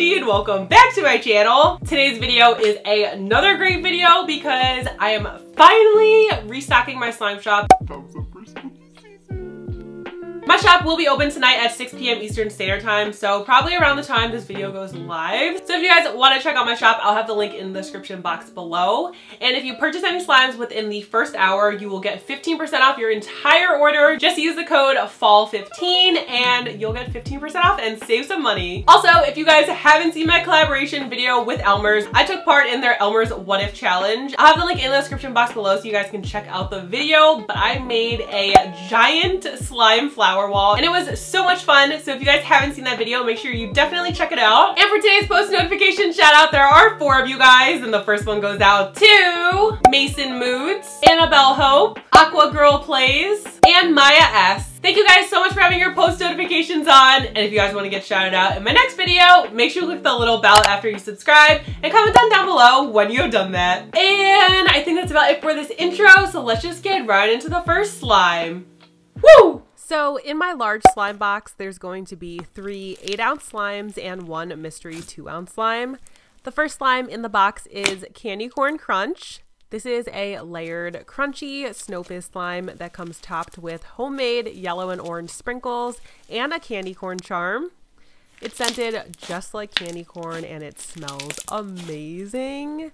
And welcome back to my channel. Today's video is another great video because I am finally restocking my slime shop. My shop will be open tonight at 6 p.m. Eastern Standard Time, so probably around the time this video goes live. So if you guys want to check out my shop, I'll have the link in the description box below. And if you purchase any slimes within the first hour, you will get 15% off your entire order. Just use the code FALL15 and you'll get 15% off and save some money. Also, if you guys haven't seen my collaboration video with Elmer's, I took part in their Elmer's What If Challenge. I'll have the link in the description box below so you guys can check out the video, but I made a giant slime flower flower wall and it was so much fun. So if you guys haven't seen that video, make sure you definitely check it out. And for today's post notification shout out, there are four of you guys and the first one goes out to Mason Moods, Annabelle Hope, Aqua Girl Plays, and Maya S. Thank you guys so much for having your post notifications on. And if you guys want to get shouted out in my next video, make sure you click the little bell after you subscribe and comment down down below when you have done that. And I think that's about it for this intro. So let's just get right into the first slime. Woo! So in my large slime box, there's going to be three 8 ounce slimes and one mystery 2 ounce slime. The first slime in the box is Candy Corn Crunch. This is a layered, crunchy snow slime that comes topped with homemade yellow and orange sprinkles and a candy corn charm. It's scented just like candy corn and it smells amazing.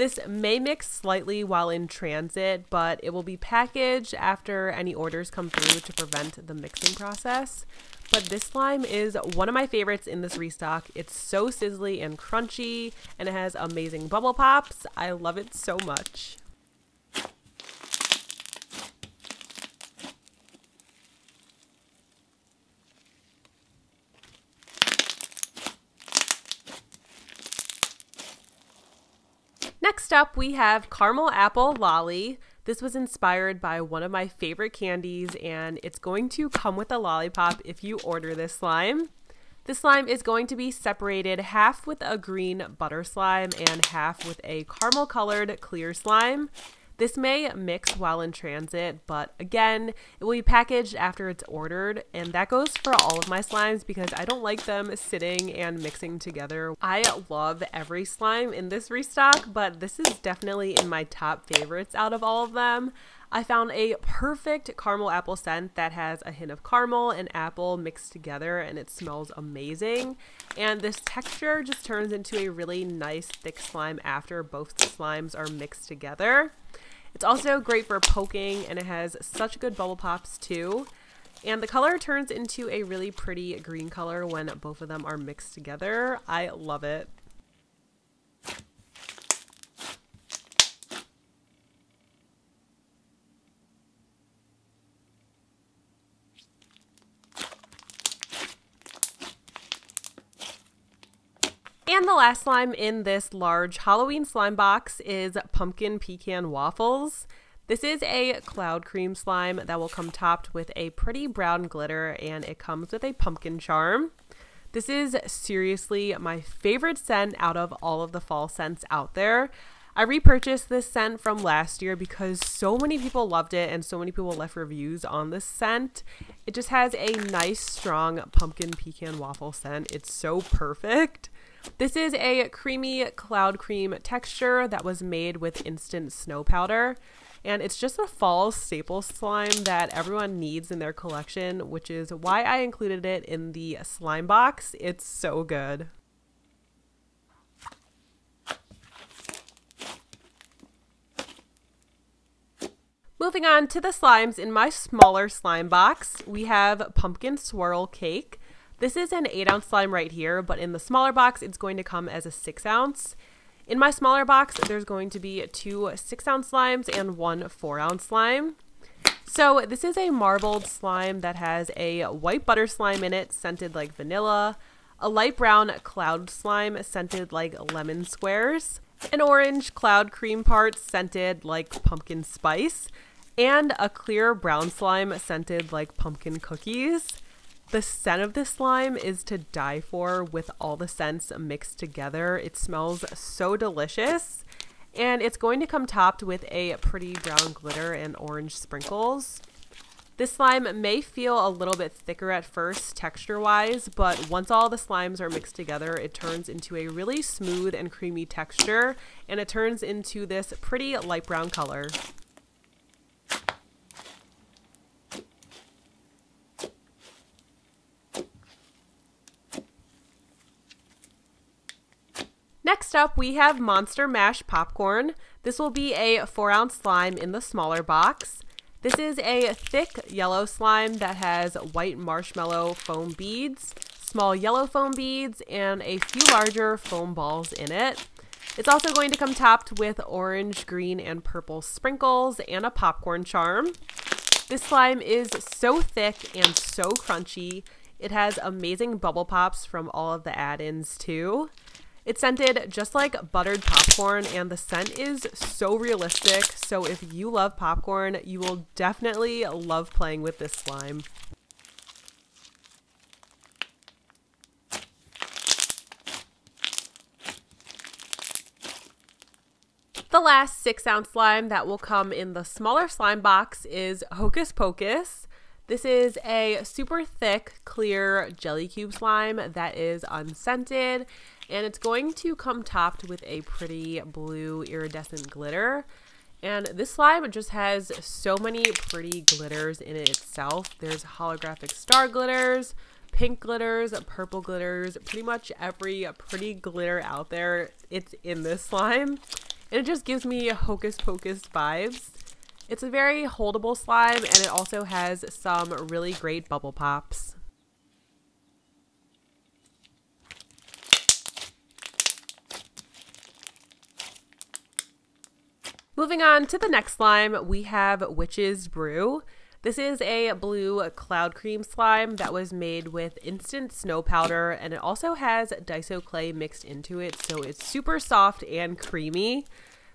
This may mix slightly while in transit, but it will be packaged after any orders come through to prevent the mixing process. But this slime is one of my favorites in this restock. It's so sizzly and crunchy, and it has amazing bubble pops. I love it so much. Next up, we have Caramel Apple Lolly. This was inspired by one of my favorite candies, and it's going to come with a lollipop if you order this slime. This slime is going to be separated half with a green butter slime and half with a caramel colored clear slime. This may mix while in transit, but again, it will be packaged after it's ordered, and that goes for all of my slimes because I don't like them sitting and mixing together. I love every slime in this restock, but this is definitely in my top favorites out of all of them. I found a perfect caramel apple scent that has a hint of caramel and apple mixed together and it smells amazing. And this texture just turns into a really nice thick slime after both slimes are mixed together. It's also great for poking and it has such good bubble pops too. And the color turns into a really pretty green color when both of them are mixed together. I love it. The last slime in this large Halloween slime box is Pumpkin Pecan Waffles. This is a cloud cream slime that will come topped with a pretty brown glitter and it comes with a pumpkin charm. This is seriously my favorite scent out of all of the fall scents out there. I repurchased this scent from last year because so many people loved it and so many people left reviews on this scent. It just has a nice, strong pumpkin pecan waffle scent. It's so perfect. This is a creamy cloud cream texture that was made with instant snow powder. And it's just a fall staple slime that everyone needs in their collection, which is why I included it in the slime box. It's so good. Moving on to the slimes in my smaller slime box, we have pumpkin swirl cake. This is an 8 ounce slime right here, but in the smaller box, it's going to come as a 6 ounce. In my smaller box, there's going to be two 6 ounce slimes and one 4 ounce slime. So this is a marbled slime that has a white butter slime in it, scented like vanilla, a light brown cloud slime scented like lemon squares, an orange cloud cream part scented like pumpkin spice, and a clear brown slime scented like pumpkin cookies. The scent of this slime is to die for with all the scents mixed together. It smells so delicious. And it's going to come topped with a pretty brown glitter and orange sprinkles. This slime may feel a little bit thicker at first texture wise, but once all the slimes are mixed together, it turns into a really smooth and creamy texture and it turns into this pretty light brown color. Next up, we have Monster Mash Popcorn. This will be a 4 ounce slime in the smaller box. This is a thick yellow slime that has white marshmallow foam beads, small yellow foam beads, and a few larger foam balls in it. It's also going to come topped with orange, green, and purple sprinkles and a popcorn charm. This slime is so thick and so crunchy. It has amazing bubble pops from all of the add-ins too. It's scented just like buttered popcorn, and the scent is so realistic. So, if you love popcorn, you will definitely love playing with this slime. The last six ounce slime that will come in the smaller slime box is Hocus Pocus. This is a super thick, clear jelly cube slime that is unscented and it's going to come topped with a pretty blue iridescent glitter. And this slime just has so many pretty glitters in it itself. There's holographic star glitters, pink glitters, purple glitters, pretty much every pretty glitter out there, it's in this slime. And it just gives me hocus pocus vibes. It's a very holdable slime and it also has some really great bubble pops. Moving on to the next slime, we have Witch's Brew. This is a blue cloud cream slime that was made with instant snow powder and it also has Daiso clay mixed into it, so it's super soft and creamy.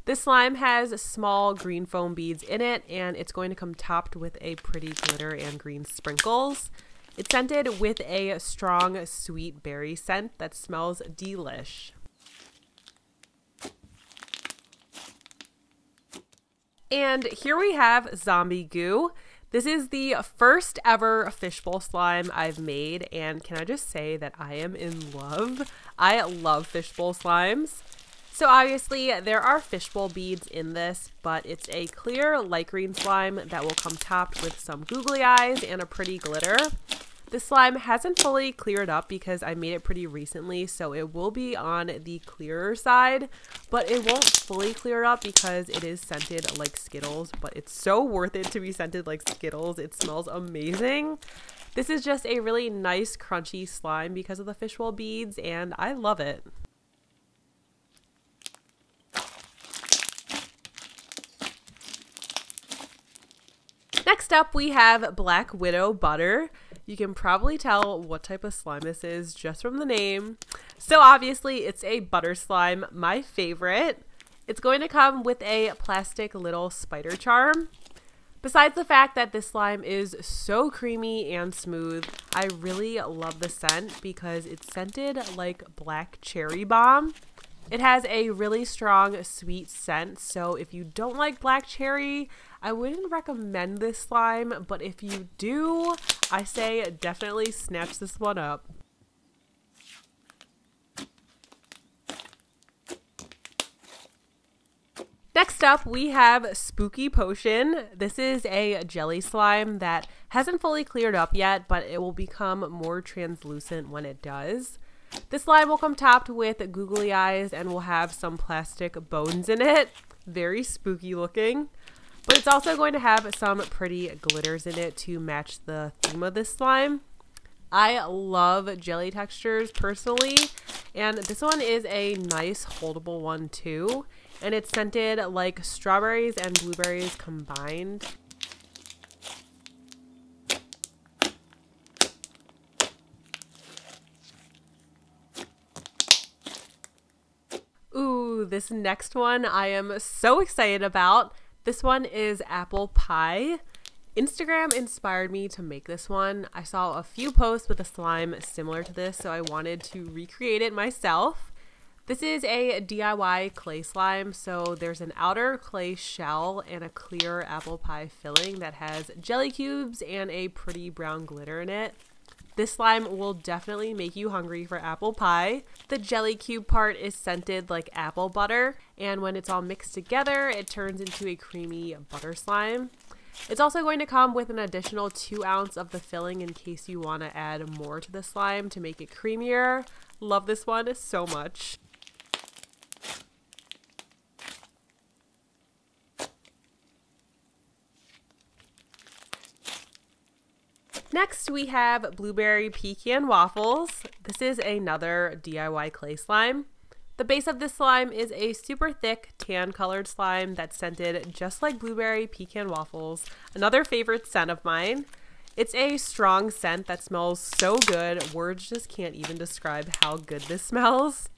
This slime has small green foam beads in it and it's going to come topped with a pretty glitter and green sprinkles. It's scented with a strong sweet berry scent that smells delish. And here we have Zombie Goo. This is the first ever fishbowl slime I've made, and can I just say that I am in love? I love fishbowl slimes. So obviously there are fishbowl beads in this, but it's a clear light green slime that will come topped with some googly eyes and a pretty glitter. The slime hasn't fully cleared up because I made it pretty recently, so it will be on the clearer side, but it won't fully clear up because it is scented like Skittles, but it's so worth it to be scented like Skittles. It smells amazing. This is just a really nice crunchy slime because of the fishbowl beads, and I love it. Next up, we have Black Widow Butter. You can probably tell what type of slime this is just from the name. So obviously it's a butter slime, my favorite. It's going to come with a plastic little spider charm. Besides the fact that this slime is so creamy and smooth, I really love the scent because it's scented like black cherry bomb. It has a really strong sweet scent, so if you don't like black cherry, I wouldn't recommend this slime, but if you do, I say definitely snatch this one up. Next up, we have Spooky Potion. This is a jelly slime that hasn't fully cleared up yet, but it will become more translucent when it does. This slime will come topped with googly eyes and will have some plastic bones in it. Very spooky looking. But it's also going to have some pretty glitters in it to match the theme of this slime. I love jelly textures personally, and this one is a nice holdable one too. And it's scented like strawberries and blueberries combined. Ooh, this next one I am so excited about. This one is apple pie. Instagram inspired me to make this one. I saw a few posts with a slime similar to this, so I wanted to recreate it myself. This is a DIY clay slime, so there's an outer clay shell and a clear apple pie filling that has jelly cubes and a pretty brown glitter in it. This slime will definitely make you hungry for apple pie. The jelly cube part is scented like apple butter, and when it's all mixed together, it turns into a creamy butter slime. It's also going to come with an additional 2 ounce of the filling in case you want to add more to the slime to make it creamier. Love this one so much. Next, we have Blueberry Pecan Waffles. This is another DIY clay slime. The base of this slime is a super thick tan colored slime that's scented just like blueberry pecan waffles, another favorite scent of mine. It's a strong scent that smells so good, words just can't even describe how good this smells.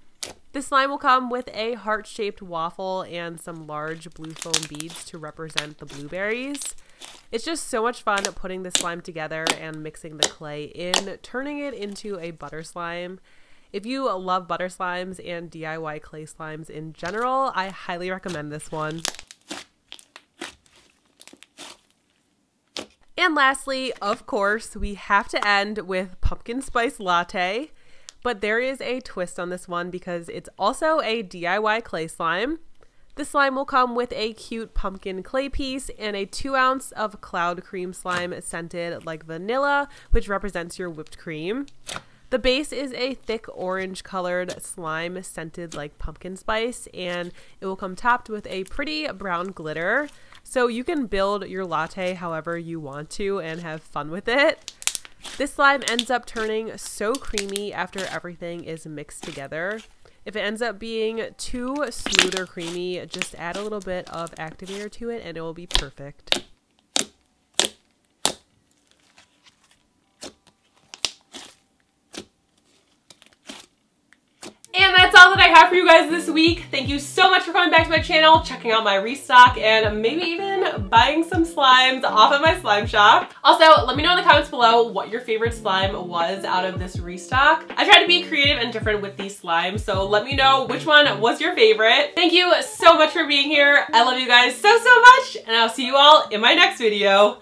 This slime will come with a heart-shaped waffle and some large blue foam beads to represent the blueberries. It's just so much fun putting the slime together and mixing the clay in, turning it into a butter slime. If you love butter slimes and DIY clay slimes in general, I highly recommend this one. And lastly, of course, we have to end with pumpkin spice latte. But there is a twist on this one because it's also a DIY clay slime. The slime will come with a cute pumpkin clay piece and a 2 ounce of cloud cream slime scented like vanilla, which represents your whipped cream. The base is a thick orange colored slime scented like pumpkin spice, and it will come topped with a pretty brown glitter. So you can build your latte however you want to and have fun with it. This slime ends up turning so creamy after everything is mixed together. If it ends up being too smooth or creamy, just add a little bit of activator to it and it will be perfect. All that I have for you guys this week. Thank you so much for coming back to my channel, checking out my restock, and maybe even buying some slimes off of my slime shop. Also, let me know in the comments below what your favorite slime was out of this restock. I tried to be creative and different with these slimes, so let me know which one was your favorite. Thank you so much for being here. I love you guys so, so much, and I'll see you all in my next video.